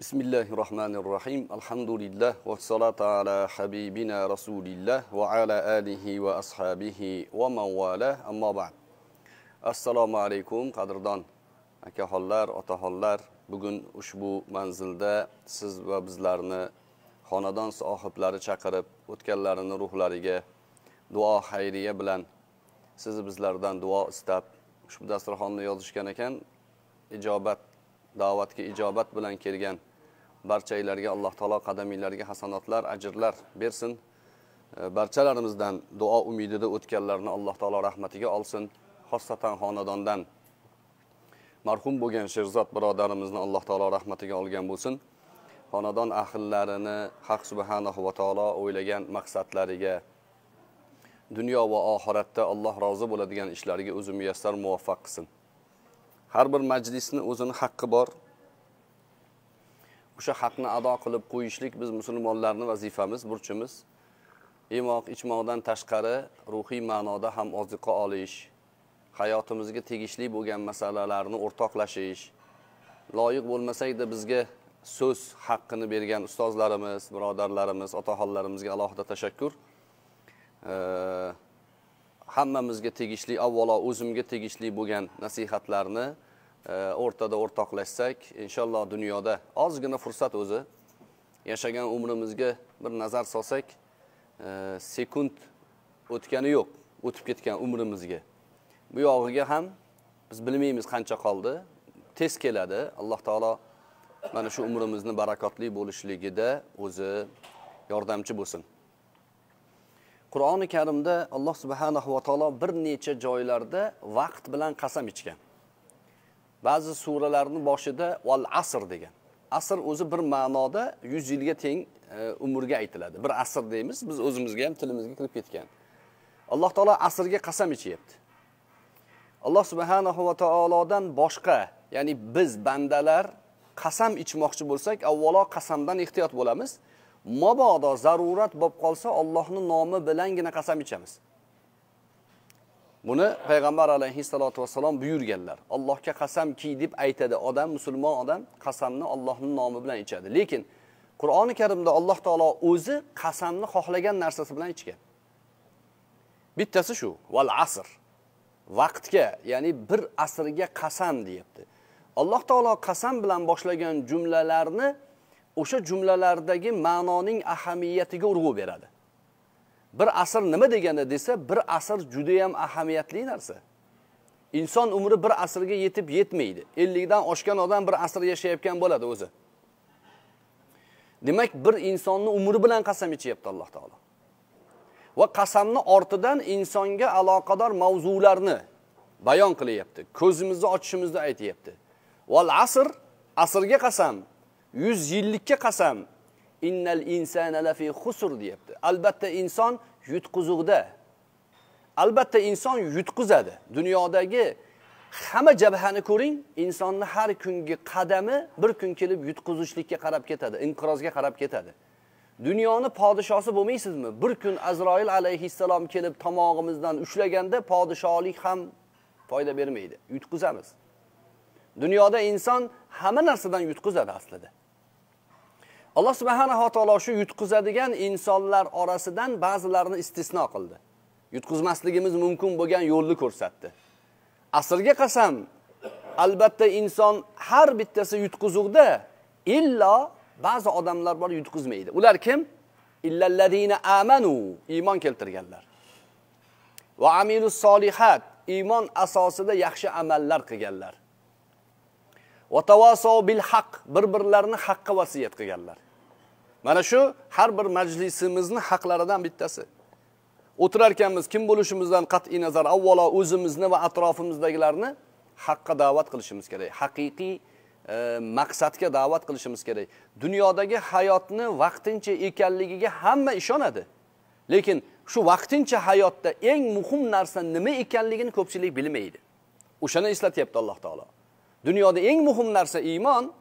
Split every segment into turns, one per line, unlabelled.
بسم الله الرحمن الرحيم الحمد لله والصلاة على حبيبنا رسول الله وعلى آله وأصحابه ومن والاه أما بعد السلام عليكم qadrdon akaxonlar otaxonlar bugun ushbu manzilda siz va bizlarni xonadon sohiblari chaqirib o'tganlarini ruhlariga duo xayriya bilan sizni bizlardan duo istab ushbu dasturxonni yozishgan ekan ijobat da'vatga ijobat bilan kelgan barchanglarga alloh taolo qadaminglarga hasanotlar ajrlar bersin. E, barchalarimizdan duo umidida o'tganlarni alloh taolo rahmatiga olsin. Xosatan xonadondan marhum bo'lgan sherzod birodarimizni alloh taolo rahmatiga olgan bo'lsin. Xonadon ahillarini haq subhanahu va taolo o'ylagan maqsadlariga dunyo va oxiratda alloh rozi bo'ladigan ishlariga o'zi muyassar muvaffaq qilsin. Har bir majlisni o'zini haqqi bor. O'sha haqni ado qilib qo'yishlik biz musulmonlarni vazifamiz burchimiz. Yemoq ichmoqdan tashqari ruhiy ma'noda ham oziqa olish hayotimizga tegishli bo'lgan masalalarni o'rtoqlashish. Loyiq bo'lmasakda bizga so'z haqqini bergan ustozlarimiz birodarlarimiz otaxonlarimizga alohida tashakkur. Hammamizga tegishli avvalo o'zimga tegishli bo'lgan nasihatlarni o'rtada o'rtoqlashsak inshaalloh dunyoda ozgina fursat o'zi. Yashagan umrimizga bir nazar solsak e, sekund o'tgani yo'q o'tib ketgan umrimizga. Bu yog'iga ham biz bilmaymiz qancha qoldi. Tez keladi. Alloh taolo mana shu umrimizni barakotli bo'lishligida o'zi yordamchi bo'lsin. Qur'oni karimda alloh subhanahu va taolo bir necha joylarda vaqt bilan qasam ichgan. Ba'zi suralarni boshida val asr degan. Asr o'zi bir ma'noda yuz yilga teng e, umrga aytiladi. Bir asr deymiz biz o'zimizga ham tilimizga kirib ketgan. Alloh taolo asrga qasam ichyapti. Alloh subhanahu va taolodan boshqa ya'ni biz bandalar qasam ichmoqchi bo'lsak avvalo qasamdan ehtiyot bo'lamiz. Mabodo zarurat bo'lib qolsa ollohni nomi bilangina qasam ichamiz. Buni payg'ambar alayhissalotu vassalom buyurganlar. Allohga qasamki deb aytadi. Odam musulmon odam qasamni ollohni nomi bilan ichadi. Lekin qur'oni karimda alloh taolo o'zi qasamni xohlagan narsasi bilan ichgan. Bittasi shu val asr. Vaqtga ya'ni bir asrga qasam deyapti. Alloh taolo qasam bilan boshlagan jumlalarni o'sha jumlalardagi ma'noning ahamiyatiga urg'u beradi. Bir asr nima degani desa bir asr judayam ahamiyatli narsa. Inson umri bir asrga yetib yetmaydi. Ellikdan oshgan odam bir asr yashayotgan bo'ladi o'zi. Demak bir insonni umri bilan qasam ichyapti alloh taolo. Va qasamni ortidan insonga aloqador mavzularni bayon qilyapti ko'zimizni ochishimizni aytyapti. Val asr asrga qasam yuz yillikka qasam innal insana lafi xusr deyapti. Albatta inson yutqizuqda albatta inson yutqizadi. Dunyodagi hamma jabhani ko'ring insonni har kungi qadami bir kun kelib yutqizishlikka qarab ketadi inqirozga qarab ketadi. Dunyoni podshosi bo'lmaysizmi? Bir kun azroil alayhissalom kelib tomog'imizdan ushlaganda podsholik ham foyda bermaydi. Yutqizamiz. Dunyoda inson hamma narsadan yutqizadi aslida. Alloh subhanava taolo shu yutqizadigan insonlar orasidan ba'zilarini istisno qildi. Yutqizmasligimiz mumkin bo'lgan yo'lni ko'rsatdi. Asrga qasam albatta inson har bittasi yutqizuqda illo ba'zi odamlar bor yutqizmaydi ular kim? Illalladina amanu iymon keltirganlar. Va amilus solihat iymon asosida yaxshi amallar qilganlar. Va tavaso bil haq bir birlarini haqqa vasiyat qilganlar. Mana shu har bir majlisimizni haqlaridan bittasi. O'tirar ekanmiz kim bo'lishimizdan qat'iy nazar avvalo o'zimizni va atrofimizdagilarni haqqa da'vat qilishimiz kerak. Haqiqiy e, maqsadga da'vat qilishimiz kerak. Dunyodagi hayotni vaqtincha ekanligiga hamma ishonadi. Lekin shu vaqtincha hayotda eng muhim narsa nima ekanligini ko'pchilik bilmaydi. O'shani eslatyapti alloh taolo. Dunyoda eng muhim narsa iymon.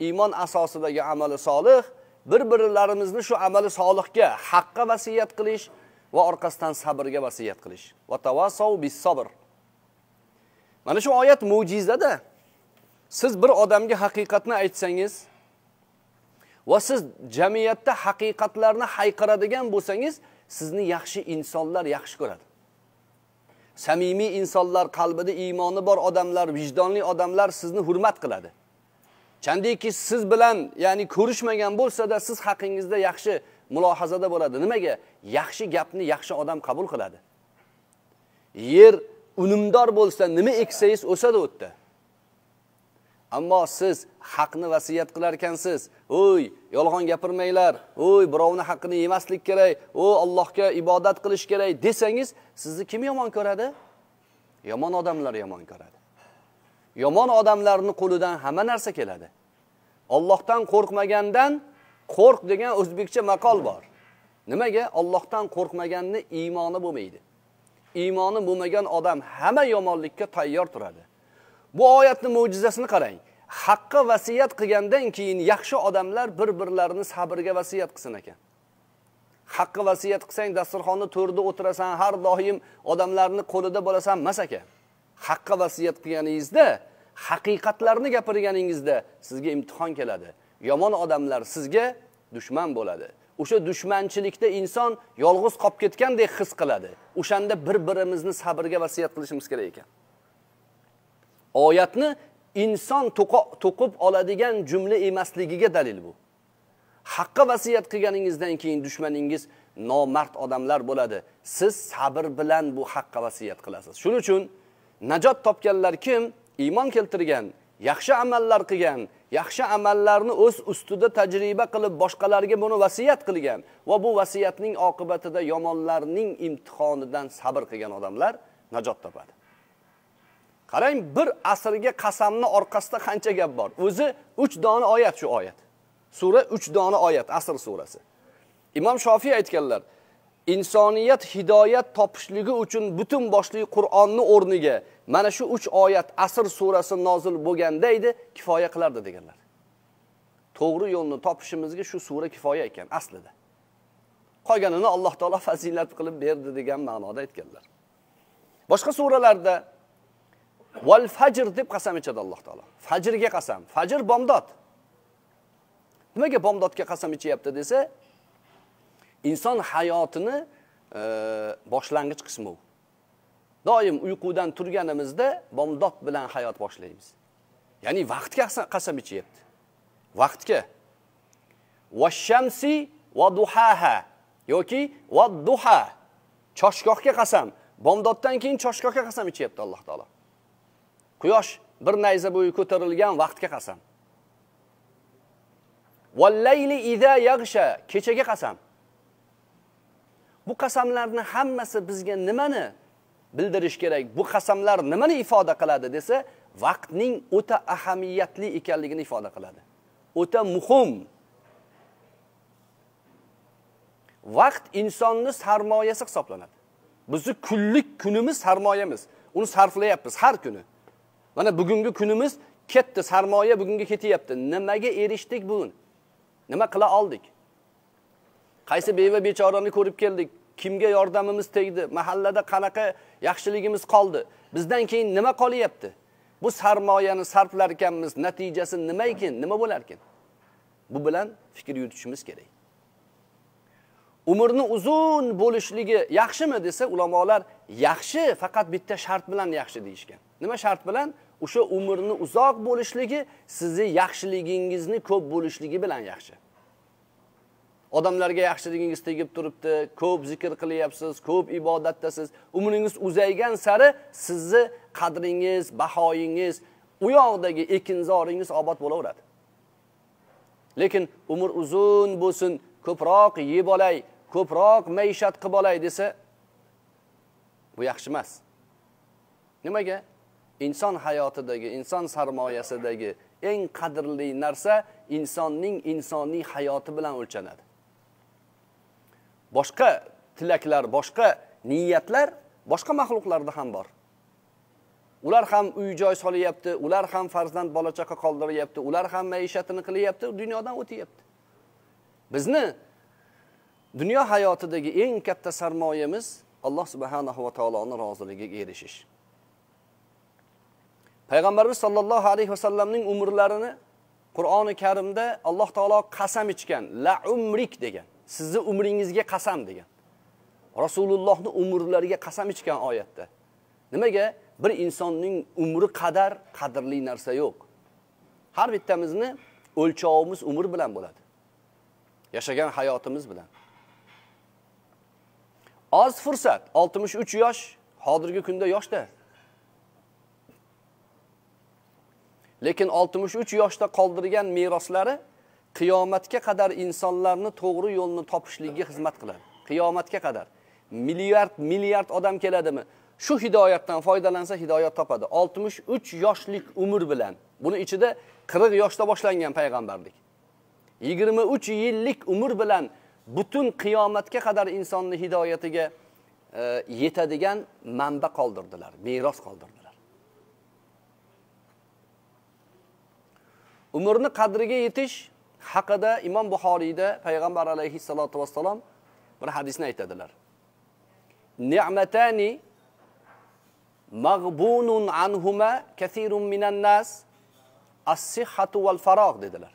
Iymon asosidagi amali solih bir birlarimizni shu amali solihga haqqa vasiyat qilish va orqasidan sabrga vasiyat qilish. Va tavasov bis sabr. Mana shu oyat mo'jizada. Siz bir odamga haqiqatni aytsangiz va siz jamiyatda haqiqatlarni hayqiradigan bo'lsangiz sizni yaxshi insonlar yaxshi ko'radi. Samimiy insonlar qalbida iymoni bor odamlar vijdonli odamlar sizni hurmat qiladi. Chandiki siz bilan ya'ni ko'rishmagan bo'lsada siz haqingizda yaxshi mulohazada bo'ladi. Nimaga? Yaxshi gapni yaxshi odam qabul qiladi. Yer unumdor bo'lsa nima eksangiz o'sadi u yerda ammo siz haqni vasiyat qilar ekansiz o'y yolg'on gapirmanglar. O'y birovni haqqini yemaslik kerak. O allohga ibodat qilish kerak desangiz sizni kim yomon ko'radi? Yomon odamlar yomon ko'radi. Yomon odamlarni qo'lidan hamma narsa keladi. Ollohdan qo'rqmagandan qo'rq degan o'zbekcha maqol bor. Nimaga? Ollohdan qo'rqmaganni iymoni bo'lmaydi. Iymoni bo'lmagan odam hamma yomonlikka tayyor turadi. Bu oyatni mo'jizasini qarang. Haqqa vasiyat qilgandan keyin yaxshi odamlar bir birlarini sabrga vasiyat qilsin ekan. Haqqa vasiyat qilsang dasturxonni to'rida o'tirasan har doim odamlarni qo'lida bo'lasan emas ekan. Haqqa vasiyat qilganingizda haqiqatlarni gapirganingizda sizga imtihon keladi. Yomon odamlar sizga dushman bo'ladi. O'sha dushmanchilikda inson yolg'iz qolib ketgandek his qiladi. O'shanda bir birimizni sabrga vasiyat qilishimiz kerak ekan. Oyatni inson to'qib oladigan jumla emasligiga dalil bu. Haqqa vasiyat qilganingizdan keyin dushmaningiz nomard odamlar bo'ladi. Siz sabr bilan bu haqqa vasiyat qilasiz. Shuning uchun najot topganlar kim? Iymon keltirgan yaxshi amallar qilgan yaxshi amallarni o'z ustida tajriba qilib boshqalarga buni vasiyat qilgan va bu vasiyatning oqibatida yomonlarning imtihonidan sabr qilgan odamlar najot topadi. Qarang bir asrga qasamni orqasida qancha gap bor? O'zi uch dona oyat shu oyat. Sura uch dona oyat asr surasi. Imom shofiy aytganlar insoniyat hidoyat topishligi uchun butun boshli qur'onni o'rniga mana shu uch oyat asr surasi nozil bo'lganda edi kifoya qilardi deganlar. To'g'ri yo'lni topishimizga shu sura kifoya ekan aslida. Qolganini alloh taolo fazilat qilib berdi degan ma'noda aytganlar. Boshqa suralarda val fajr deb qasam ichadi alloh taolo. Fajrga qasam. Fajr bomdod. Nimaga bomdodga qasam ichyapti desa inson hayotini e, boshlang'ich qismi u. Doim uyqudan turganimizda bomdod bilan hayot boshlaymiz. Ya'ni vaqtga qasam ichyapti. Vaqtga. Vashamsi va duhaha yoki va duha. Choshgohga qasam. Bomdoddan keyin choshgohga qasam ichyapti alloh taolo. Quyosh bir nayza bo'yi ko'tarilgan vaqtga qasam. Vallayli ida yag'sha kechaga qasam. Bu qasamlarni hammasi bizga nimani bildirish kerak bu qasamlar nimani ifoda qiladi desa vaqtning o'ta ahamiyatli ekanligini ifoda qiladi. O'ta muhim. Vaqt insonni sarmoyasi hisoblanadi. Bizni kunlik kunimiz sarmoyamiz. Uni sarflayapmiz har kuni. Mana bugungi kunimiz ketdi sarmoya bugunga ketyapti. Nimaga erishdik bugun nima qila oldik? Qaysi beva bechorani ko'rib keldik? Kimga yordamimiz tegdi? Mahallada qanaqa yaxshiligimiz qoldi? Bizdan keyin nima qolyapti? Bu sarmoyani sarflar ekanmiz natijasi nima ekan nima bo'lar ekan bu bilan fikr yuritishimiz kerak. Umrni uzun bo'lishligi yaxshimi desa ulamolar yaxshi faqat bitta shart bilan yaxshi deyishgan. Nima shart bilan? O'sha umrni uzoq bo'lishligi sizni yaxshiligingizni ko'p bo'lishligi bilan yaxshi. Odamlarga yaxshiligingiz tegib turibdi ko'p zikr qilyapsiz ko'p ibodatdasiz. Umringiz uzaygan sari sizni qadringiz bahoyingiz u yoqdagi ekinzoringiz obod bo'laveradi. Lekin umr uzun bo'lsin ko'proq yeb olay ko'proq maishat qilib olay desa bu yaxshi emas. Nimaga? Inson hayotidagi inson sarmoyasidagi eng qadrli narsa insonning insoniy hayoti bilan o'lchanadi. Boshqa tilaklar boshqa niyatlar boshqa maxluqlarda ham bor. Ular ham uy joy solyapti ular ham farzand bola chaqa qoldiryapti ular ham maishatini qilyapti dunyodan o'tyapti. Bizni dunyo hayotidagi eng katta sarmoyamiz alloh subhanahu va taoloni roziligiga erishish. Payg'ambarimiz sollallohu alayhi vasallamning umrlarini qur'oni karimda alloh taolo qasam ichgan la umrik degan. Sizni umringizga qasam degan. Rasulullohni umrlariga qasam ichgan oyatda. Nimaga? Bir insonning umri qadar qadrli narsa yo'q. Har bittamizni o'lchovimiz umr bilan bo'ladi. Yashagan hayotimiz bilan. Oz fursat 63 yosh hozirgi kunda yoshda. Lekin 63 yoshda qoldirgan meroslari qiyomatga qadar insonlarni to'g'ri yo'lni topishligiga xizmat qiladi. Qiyomatga qadar. Milliard milliard odam keladimi? Shu hidoyatdan foydalansa hidoyat topadi. 63 yoshlik umr bilan. Buni ichida 40 yoshda boshlangan payg'ambarlik. 23 yillik umr bilan butun qiyomatga qadar insonni hidoyatiga e, yetadigan manba qoldirdilar meros qoldirdilar. Umrni qadriga yetish haqida imom buxoriyda payg'ambar alayhissalotu vassalom bir hadisni aytadilar. Ni'matani mag'bunun anhuma kathirun minan nas as-sihhatu val faroq dedilar.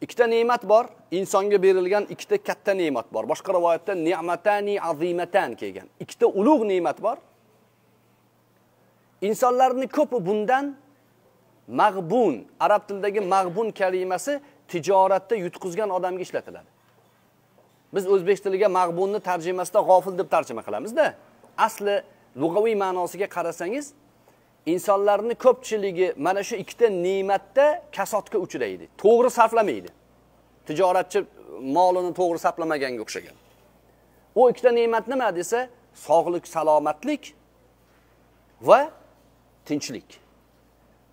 Ikkita ne'mat bor insonga berilgan ikkita katta ne'mat bor. Boshqa rivoyatda ni'matani azimatan kelgan. Ikkita ulug' ne'mat bor. Insonlarni ko'pi bundan mag'bun arab tilidagi mag'bun kalimasi tijoratda yutqizgan odamga ishlatiladi. Biz o'zbek tiliga mag'bunni tarjimasida g'ofil deb tarjima qilamizda. Asli lug'aviy ma'nosiga qarasangiz insonlarni ko'pchiligi mana shu ikkita ne'matda kasodga uchraydi. To'g'ri sarflamaydi. Tijoratchi molini to'g'ri sarflamaganga o'xshagan. U ikkita ne'mat nima desa sog'lik salomatlik va tinchlik.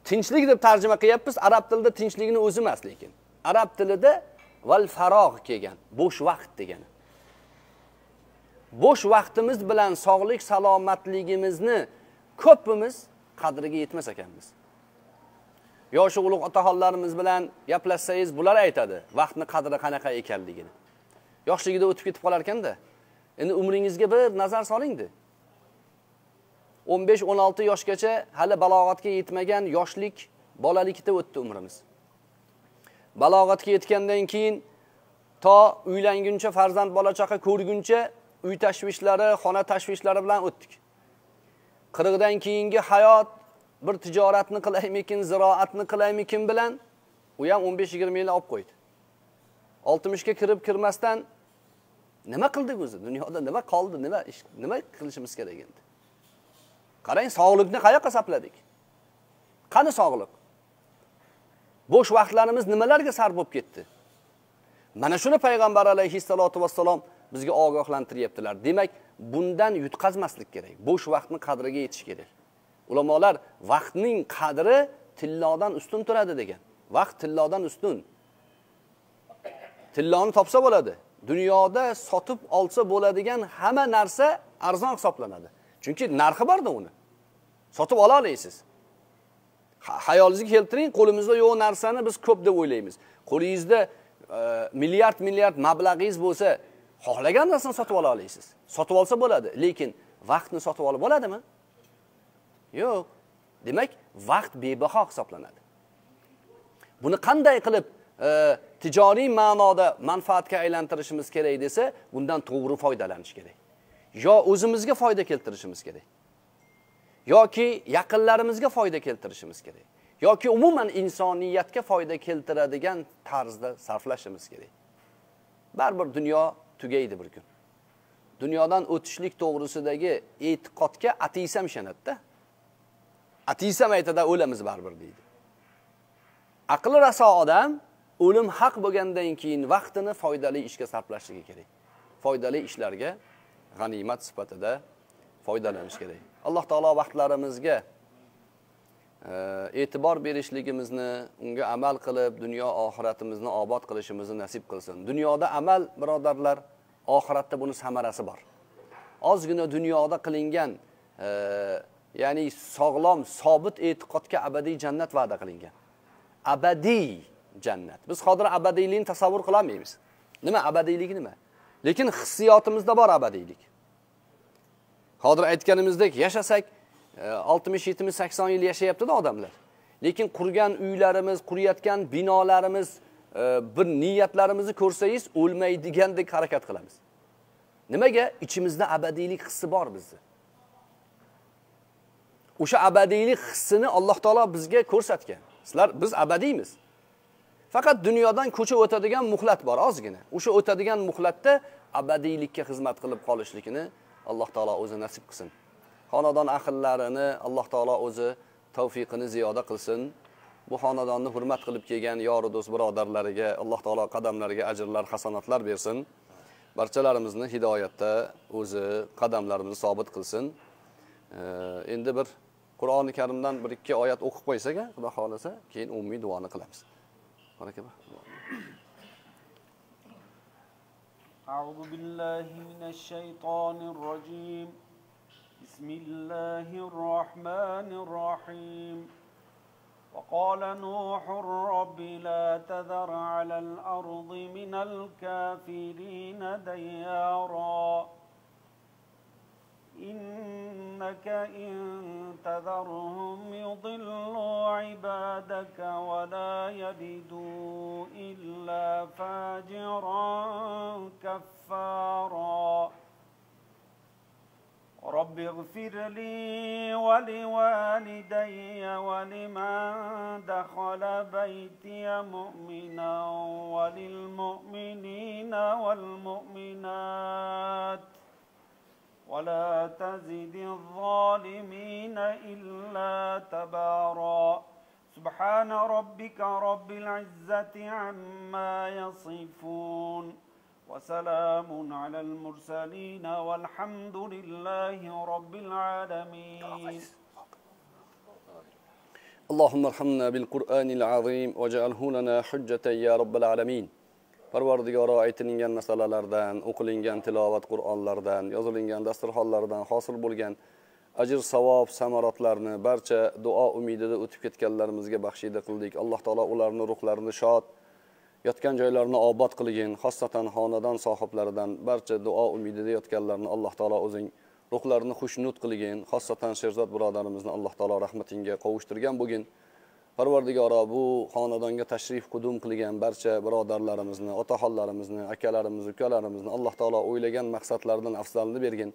Tinchlik deb tarjima qilyapmiz arab tilida tinchlikni o'zi emas lekin arab tilida val farog' kelgan bo'sh vaqt degani. Bo'sh vaqtimiz bilan sog'lik salomatligimizni ko'pimiz qadriga yetmas ekanmiz. Yoshi ulug' otaxonlarimiz bilan gaplashsangiz bular aytadi vaqtni qadri qanaqa ekanligini. Yoshligida o'tib ketib qolar ekanda endi umringizga bir nazar solingdi. O'n besh o'n olti yoshgacha hali balog'atga yetmagan yoshlik bolalikda o'tdi umrimiz. Balog'atga yetgandan keyin to uylanguncha farzand bola chaqa ko'rguncha uy tashvishlari xona tashvishlari bilan o'tdik. Qirqdan keyingi hayot bir tijoratni qilaymikin ziroatni qilaymikin bilan u ham o'n besh yigirma yil olib qo'ydi. Oltmishga kirib kirmasdan nima qildik o'zi? Dunyoda nima qoldi? Nima ish nima qilishimiz kerak endi? Qarang sog'liqni qayoqqa sapladik? Qani sog'liq? Bo'sh vaqtlarimiz nimalarga sarf bo'lib ketdi? Mana shuni payg'ambar alayhissalotu vassalom bizga ogohlantiryaptilar. Demak bundan yutqazmaslik kerak. Bo'sh vaqtni qadriga yetish kerak. Ulamolar vaqtning qadri tillodan ustun turadi degan. Vaqt tillodan ustun. Tilloni topsa bo'ladi. Dunyoda sotib olsa bo'ladigan hamma narsa arzon hisoblanadi. Chunki narxi borda uni. Sotib ola olasiz. Hayolingizga keltiring qo'limizda yo'q narsani biz ko'p deb o'ylaymiz. Qo'lingizda e, milliard milliard mablag'ingiz bo'lsa xohlagan narsani sotib ola olasiz. Sotib olsa bo'ladi lekin vaqtni sotib olib bo'ladimi? Yo'q. Demak vaqt bebaho hisoblanadi. Buni qanday qilib e, tijoriy ma'noda manfaatga aylantirishimiz kerak desa bundan to'g'ri foydalanish kerak. Yo o'zimizga foyda keltirishimiz kerak. Yoki yaqinlarimizga foyda keltirishimiz kerak. Yoki umuman insoniyatga foyda keltiradigan tarzda sarflashimiz kerak. Baribir dunyo tugaydi bir kun. Dunyodan o'tishlik to'g'risidagi e'tiqodga ateism ishonadida. Ateism aytadi o'lamiz baribir deydi. Aqli raso odam o'lim haq bo'lgandan keyin vaqtini foydali ishga sarflashligi kerak. Foydali ishlarga g'animat sifatida foydalanish kerak. Alloh taolo vaqtlarimizga eh, e'tibor berishligimizni unga amal qilib dunyo oxiratimizni obod qilishimizni nasib qilsin. Dunyoda amal birodarlar oxiratda buni samarasi bor. Ozgina dunyoda qilingan e, ya'ni sog'lom sobit e'tiqodga abadiy jannat va'da qilingan. Abadiy jannat. Biz hozir abadiylikni tasavvur qilolmaymiz. Nima? Abadiylik nima? Lekin hissiyotimizda bor abadiylik. Hozir aytganimizdek yashasak e, oltmish yetmish sakson yil yashayaptida odamlar. Lekin qurgan uylarimiz qurayotgan binolarimiz e, bir niyatlarimizni ko'rsangiz o'lmaydigandek harakat qilamiz. Nimaga? Ichimizda abadiylik hissi bor bizni o'sha abadiylik hissini alloh taolo bizga ko'rsatgan. Sizlar biz abadiymiz. Faqat dunyodan ko'chib o'tadigan muhlat bor ozgina. O'sha o'tadigan muhlatda abadiylikka xizmat qilib qolishlikni alloh taolo o'zi nasib qilsin. Xonadon ahillarini alloh taolo o'zi tavfiqini ziyoda qilsin. Bu xonadonni hurmat qilib kelgan yori do'st birodarlariga alloh taolo qadamlariga ajrlar hasanatlar bersin. Barchalarimizni hidoyatda o'zi qadamlarimizni sobit qilsin. Endi bir qur'oni karimdan bir ikki oyat o'qib qo'ysak xudo xohlasa keyin umumiy duoni qilamiz. Baraka
أعوذ بالله من الشيطان الرجيم. بسم الله الرحمن الرحيم. وقال نوح رب لا تذر على الأرض من الكافرين ديارا. إنك إن تذرهم يضلوا عبادك ولا يلدوا إلا فاجرا كفارا. رب اغفر لي ولوالدي ولمن دخل بيتي مؤمنا وللمؤمنين والمؤمنات. ولا تزد الظالمين إلا تبارا. سبحان ربك رب العزة عما يصفون. وسلام على المرسلين والحمد لله رب العالمين.
اللهم ارحمنا بالقرآن العظيم واجعله لنا حجة يا رب العالمين. Parvardigoro aytilingan masalalardan o'qilingan tilovat qur'onlardan yozilingan dasturxonlardan hosil bo'lgan ajr savob samaratlarni barcha duo umidida o'tib ketganlarimizga baxshida qildik. Alloh taolo ularni ruhlarini shod yotgan joylarini obod qilgin. Xosatan xonadon sohiblaridan barcha duo umidida yotganlarni alloh taolo o'zing ruhlarini xushnud qilgin. Xosatan sherzod birodarimizni alloh taolo rahmatingga qovushtirgan bo'lgin. Parvardigoro bu xonadonga tashrif qudum qilgan barcha birodarlarimizni otaxonlarimizni akalarimizni ukalarimizni alloh taolo o'ylagan maqsadlaridan afzalini bergin.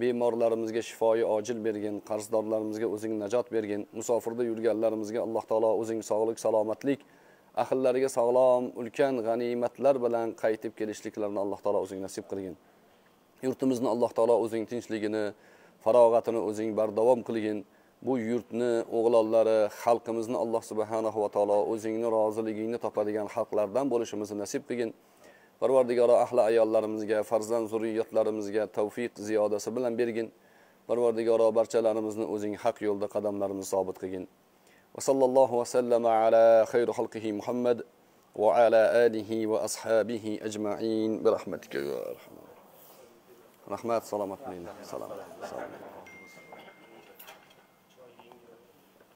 Bemorlarimizga shifoyi ojil bergin qarzdorlarimizga o'zing najot bergin musofirda yurganlarimizga alloh taolo o'zing sog'lik salomatlik ahllariga sog'lom ulkan g'animatlar bilan qaytib kelishliklarini alloh taolo o'zing nasib qilgin. Yurtimizni alloh taolo o'zing tinchligini farog'atini o'zing bardavom qilgin. Bu yurtni o'g'lonlari xalqimizni alloh subhanahu va taolo o'zingni roziligingni topadigan xalqlardan bo'lishimizni nasib qilgin. Parvardigoro ahli ayollarimizga farzand zurriyatlarimizga tavfiq ziyodasi bilan bergin. Parvardigoro barchalarimizni o'zing haq yo'lda qadamlarimizni sobit qilgin. Va sallallohu vasallama ala xayri xalqihi muhammad va ala alihi va ashabihi ajmain. Bi rahmatika rahmat salomat bo'linglar. Salom